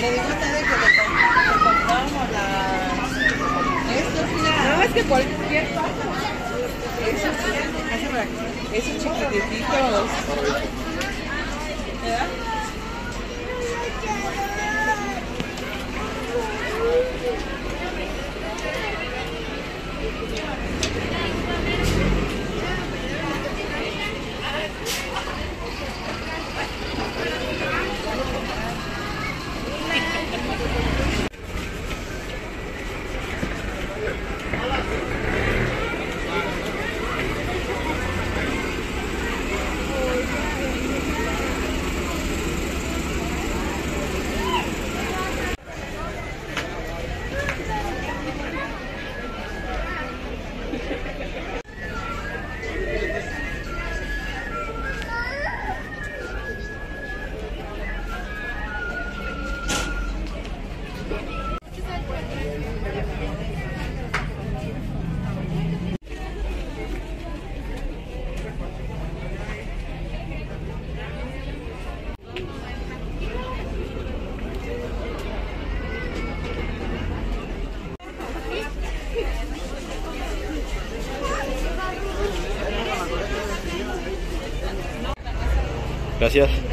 Le digo a ustedes que le, com- le compramos las... Estos, mira. No, es que cualquier cosa. Esos. Esos chiquititos. ¿Verdad? Gracias.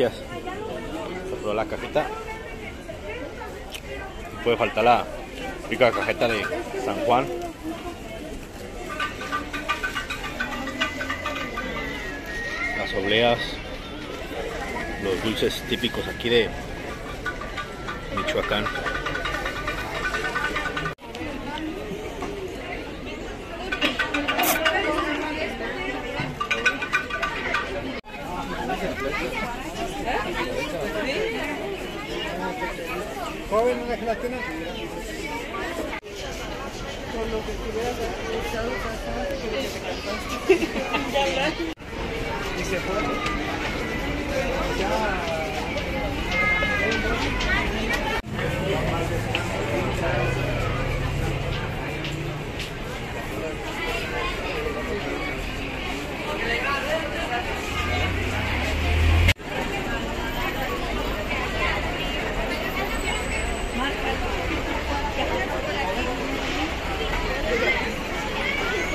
Gracias. La cajeta. Puede faltar la rica cajeta de San Juan. Las obleas. Los dulces típicos aquí de Michoacán. se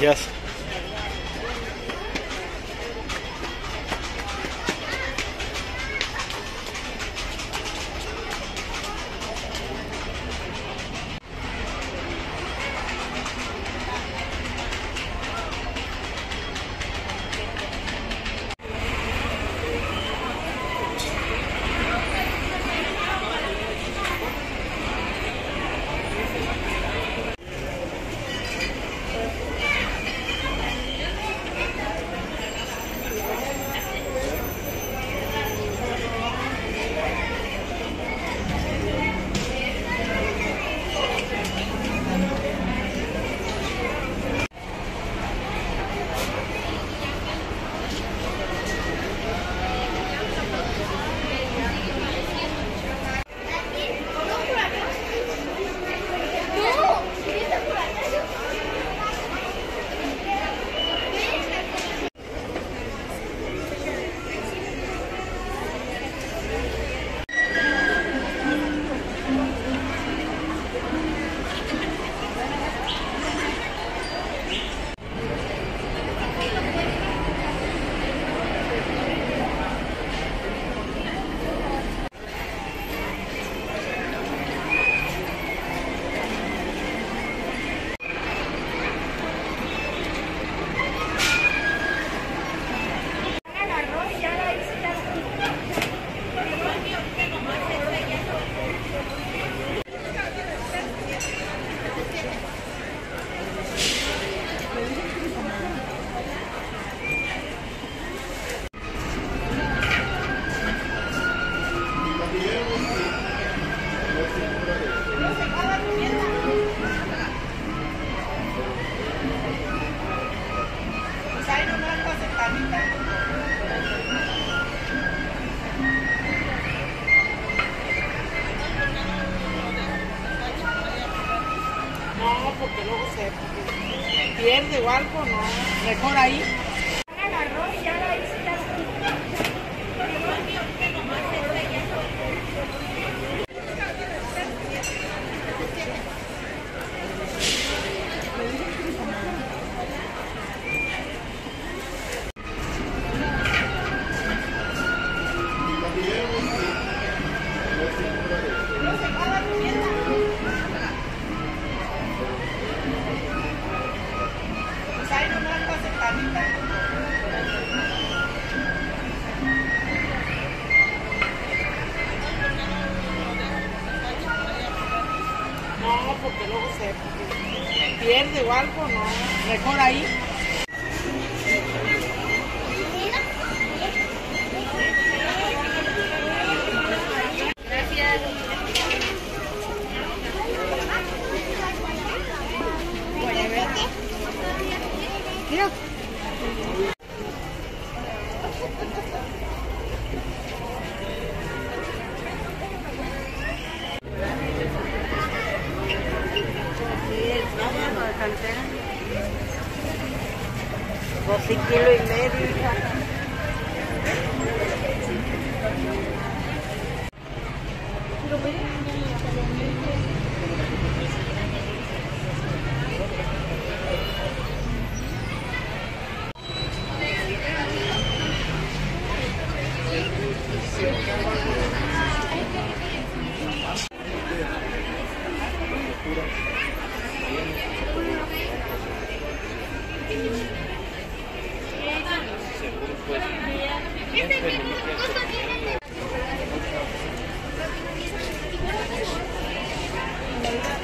Yes. No, porque luego se pierde o algo, no. Mejor ahí. Pues ahí nomás pasa carita. Mejor ahí.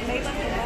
May